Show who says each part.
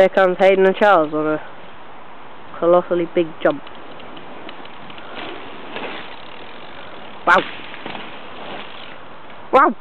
Speaker 1: Here comes Hayden and Charles on a colossally big jump. Wow. Wow.